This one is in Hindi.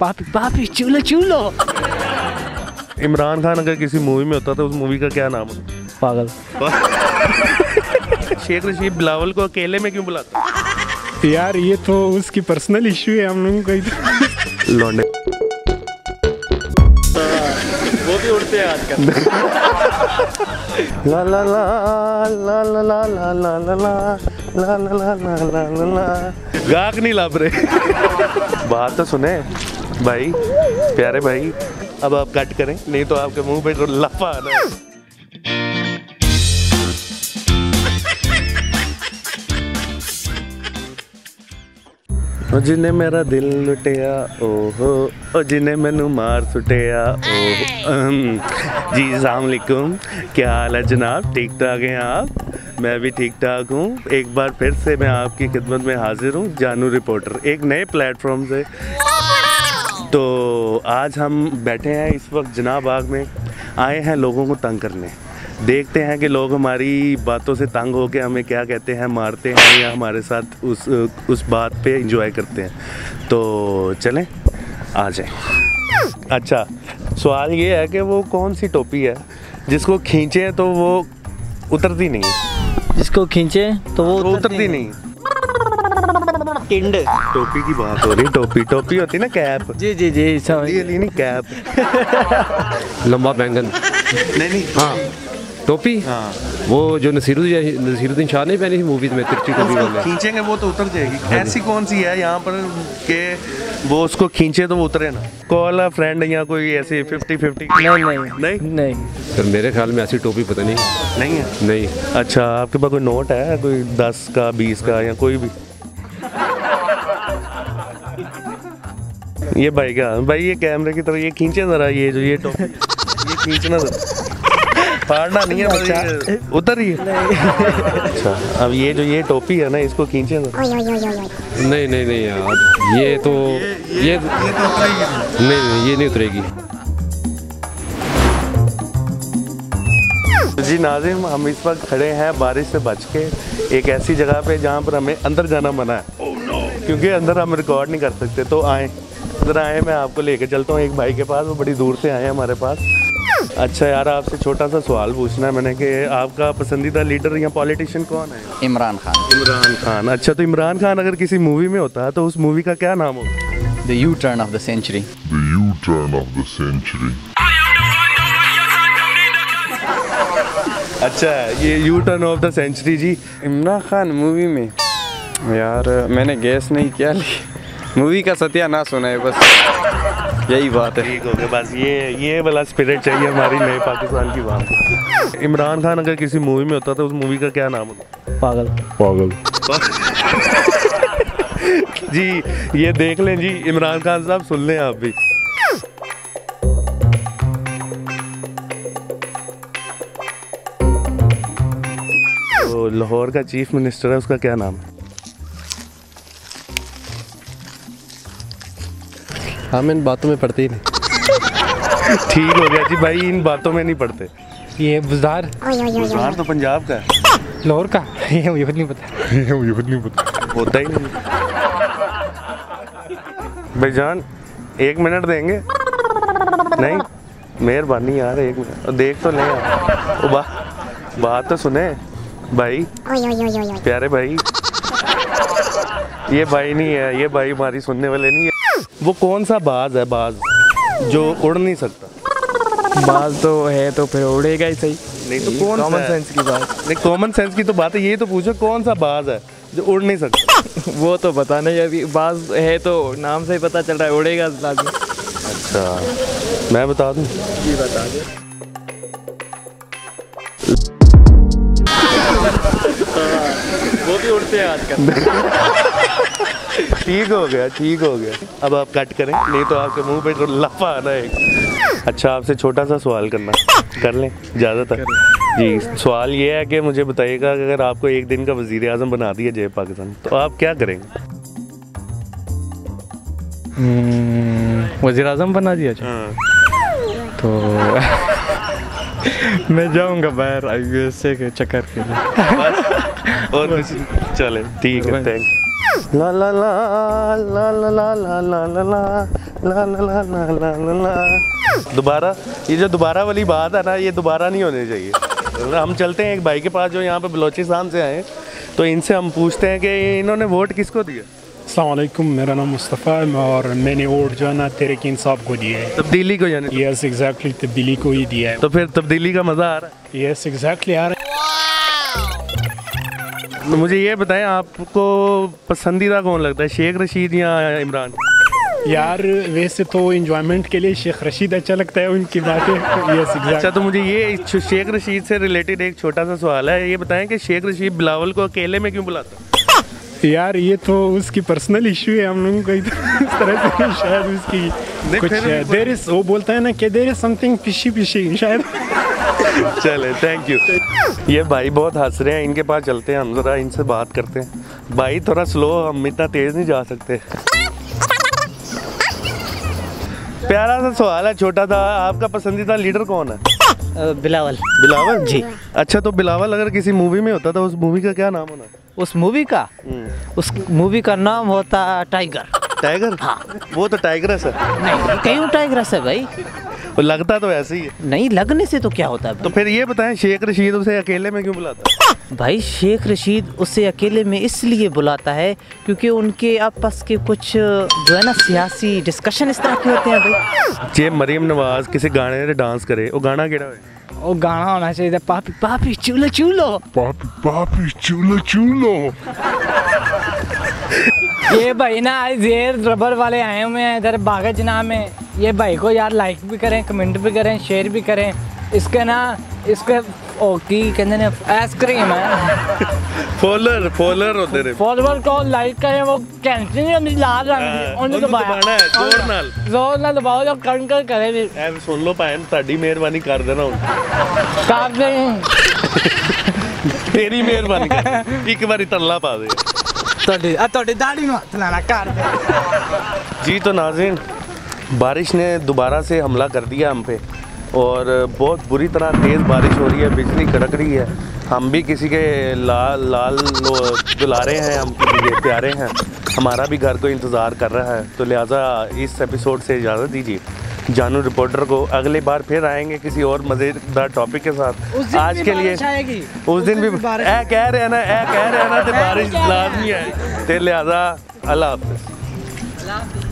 पापी पापी चूलो चूलो इमरान खान अगर किसी मूवी में होता तो उस मूवी का क्या नाम होता पागल शेख रशीद बिलावल को अकेले में क्यों बुलाता यार ये तो उसकी पर्सनल इशू है हम लोगों का लौंडे वो भी उड़ते हैं आजकल ला ला ला ला ला ला ला ला ला ला ला ला ला ला ला ला ला गाहक नहीं लाभ रहे बात तो सुने भाई, प्यारे भाई, अब आप कट करें, नहीं तो आपके मुँह पे तो लफा आना है मेरा दिल लुटिया, ओहो और जिन्हें मैनू मार सुटिया जी सलामकुम क्या हाल है जनाब? ठीक ठाक हैं आप? मैं भी ठीक ठाक हूँ। एक बार फिर से मैं आपकी खिदमत में हाजिर हूँ, जानू रिपोर्टर। एक नए प्लेटफॉर्म से। तो आज हम बैठे हैं इस वक्त जनाब बाग में। आए हैं लोगों को तंग करने। देखते हैं कि लोग हमारी बातों से तंग होकर हमें क्या कहते हैं मारते हैं या हमारे साथ उस उस बात पे इंजॉय करते हैं। तो चलें आ जाएँ। अच्छा सवाल ये है कि वो कौन सी टोपी है? जिसको खींचे तो वो उतरती नहीं जिसको खींचे तो वो वो उतरती नहीं। टिंड। टोपी की बात हो रही टोपी टोपी होती ना कैप। जी जी जी समझ नहीं कैप। लंबा बैंगन। नहीं नहीं। हाँ टोपी? हाँ। वो जो नसीरुद्दीन नसीरुद्दीन शाह ने पहनी थी मूवीज़ में तिरछी टोपी उसको वाले। खींचेंगे वो तो उतर जाएगी। ऐसी कौन सी है यहाँ पर के वो उसको खींचे तो वो उतरे ना? कॉल अ फ्रेंड या कोई ऐसे फिफ्टी फिफ्टी नहीं नहीं। नहीं? नहीं। सर मेरे ख्याल में ऐसी टोपी पता नहीं। नहीं है? नहीं। अच्छा आपके पास कोई नोट है? कोई दस का बीस का या कोई भी? ये भाई का भाई ये कैमरे की तरह ये खींचे जरा ये जो ये टोपी ये खींचना जरा फाड़ना नहीं है बस ये उतर ही अच्छा अब ये जो ये टोपी है ना इसको खींचे जरा नहीं नहीं नहीं यार ये तो ये नहीं नहीं ये नहीं उतरेगी। जी नाजिम हम इस वक्त खड़े हैं बारिश से बच के एक ऐसी जगह पे जहाँ पर हमें अंदर जाना मना है। क्योंकि अंदर हम रिकॉर्ड नहीं कर सकते तो आए। अंदर आए मैं आपको लेके चलता हूँ एक भाई के पास वो बड़ी दूर से आए हमारे पास। अच्छा यार आपसे छोटा सा सवाल पूछना है मैंने कि आपका पसंदीदा लीडर या पॉलिटिशियन कौन है? इमरान खान। इमरान खान। अच्छा तो इमरान खान अगर किसी मूवी में होता तो उस मूवी का क्या नाम होगा the U turn of the century the U-turn of the century. अच्छा ये U turn of the century ji. Imran Khan movie में। यार मैंने गैस नहीं किया मूवी का सत्यानाश होना है बस यही बात है। ठीक हो गया बस ये ये वाला स्पिरिट चाहिए हमारी नए पाकिस्तान की बात। इमरान खान अगर किसी मूवी में होता तो उस मूवी का क्या नाम होता? पागल। पागल। जी ये देख लें जी इमरान खान साहब सुन लें आप भी। तो लाहौर का चीफ मिनिस्टर है उसका क्या नाम है? हम इन बातों में पढ़ते ही नहीं। ठीक हो गया जी भाई इन बातों में नहीं पढ़ते। ये बुजार। गुजरात तो पंजाब का है। लाहौर का? ये मुझे नहीं पता। ये मुझे नहीं पता। होता ही नहीं। भाईजान एक मिनट देंगे? नहीं मेहरबानी यार एक मिनट। देख तो लें यार बा, बात तो सुने। भाई प्यारे भाई। ये भाई नहीं है ये भाई हमारी सुनने वाले नहीं है। वो कौन सा बाज है बाज जो उड़ नहीं सकता? बाज तो है तो फिर उड़ेगा ही सही। नहीं तो कौन कॉमन सेंस की बात। नहीं कॉमन सेंस की तो बात है ये तो पूछो कौन सा बाज है जो उड़ नहीं सकता? वो तो पता नहीं अभी बाज है तो नाम से ही पता चल रहा है उड़ेगा लाजमी अच्छा मैं बता दूँ? जी बता दो। वो भी उड़ते हैं आजकल। ठीक हो गया ठीक हो गया। अब आप कट करें नहीं तो आपके मुँह पे तो लफा आना है अच्छा आपसे छोटा सा सवाल करना कर लें ज़्यादातर। जी सवाल ये है कि मुझे बताइएगा अगर आपको एक दिन का वज़ीर आज़म बना दिया जय पाकिस्तान तो आप क्या करेंगे? वज़ीर आज़म बना दिया जाए? तो मैं जाऊँगा बाहर यूएसए के चक्कर के लिए। और कुछ चले ठीक है थैंक ला ला ला ला ला ला ला ला ला ला ला ला ला ला ला ला ला दोबारा ये जो दोबारा वाली बात है ना ये दोबारा नहीं होनी चाहिए हम चलते हैं एक भाई के पास जो यहाँ पे बलोचिस्तान से आए तो इनसे हम पूछते हैं कि इन्होंने वोट किसको दिया अलैक्म मेरा नाम मुस्तफ़ा है और मैंने वोट जो है ना तेरे इंसाफ को दिया है तब्दीली को यानी यस एग्जैक्टली तब्दीली को ही दिया है तो फिर तब्दीली का मज़ा आ रहा है यस एग्जैक्टली है तो मुझे ये बताएँ आपको पसंदीदा कौन लगता है शेख रशीद या इमरान? यार वैसे तो इंजॉयमेंट के लिए शेख रशीद अच्छा लगता है उनकी बातें। यस अच्छा तो मुझे ये शेख रशीद से रिलेटेड एक छोटा सा सवाल है ये बताएँ कि शेख रशीद बिलावल को अकेले में क्यों बुलाता यार ये तो उसकी पर्सनल इशू है हम लोगों को इस तरह से शायद उसकी कुछ देर इज़ वो बोलता है ना कि देर इज़ समथिंग पिशी पिशी शायद. चले थैंक यू ये भाई बहुत हंस रहे हैं इनके पास चलते हैं हम जरा इनसे बात करते हैं। भाई थोड़ा स्लो हम इतना तेज नहीं जा सकते। प्यारा सा सवाल है छोटा सा आपका पसंदीदा लीडर कौन है? बिलावल। बिलावल? जी। अच्छा तो बिलावल अगर किसी मूवी में होता तो उस मूवी का क्या नाम होना? उस मूवी का? उस मूवी का नाम होता टाइगर टाइगर हाँ। वो तो टाइगरस है। नहीं कहीं टाइगरस है भाई। वो लगता तो ऐसे ही है। नहीं लगने से तो क्या होता है तो फिर ये बताएँ शेख रशीद उसे अकेले में क्यों बुलाता भाई भाई शेख रशीद उसे अकेले में इसलिए बुलाता है क्योंकि उनके आपस के कुछ जो है ना सियासी डिस्कशन इस तरह के होते हैं भाई। जे मरियम नवाज़ किसी गाने पे डांस करे वो गाना केड़ा है वो गाना होना चाहिए पापी पापी चूलो चूलो। Papi, papi, chulo, chulo. ये भाई ना आज ये रबर वाले आए हुए हैं इधर बागा जना में ये भाई को यार लाइक भी करें कमेंट भी करें शेयर भी करें इसके ना इसके ओ की कहते ने आइसक्रीम है फॉलोअर फॉलोअर होते रे फॉलोअर को लाइक करें वो कैंसिल नहीं होती लाल रंग हाँ, की उन्हें ਉਹਨੂੰ दबाया ਦਬਾਉਣਾ ਹੈ, ਜ਼ੋਰ ਨਾਲ। जोर ना दबाओ जो कण कर करे भी ਐ ਸੁਣ ਲਓ ਭੈਣ ਤੁਹਾਡੀ ਮਿਹਰਬਾਨੀ ਕਰ ਦੇਣਾ ਹੁਣ काट दें ਤੇਰੀ ਮਿਹਰਬਾਨੀ ਕਰ ਇੱਕ ਵਾਰੀ ਤਰਲਾ ਪਾ ਦੇ ਤੁਹਾਡੀ ਆ ਤੁਹਾਡੀ ਦਾੜੀ ਨੂੰ ਹੱਥ ਲਾਣਾ ਕਰ ਦੇ जी तो नाजिन बारिश ने दोबारा से हमला कर दिया हम पे और बहुत बुरी तरह तेज़ बारिश हो रही है बिजली कड़क रही है हम भी किसी के लाल लाल लो- दुलारे हैं हम किसी के प्यारे हैं हमारा भी घर को इंतज़ार कर रहा है तो लिहाजा इस एपिसोड से इजाज़त दीजिए जानू रिपोर्टर को अगली बार फिर आएँगे किसी और मज़ेदार टॉपिक के साथ। आज के लिए उस दिन भी ए कह रहे हैं ना ए कह रहे हैं ना तो बारिश लाजमी है। तो लिहाजा अल्लाह हाफिज़।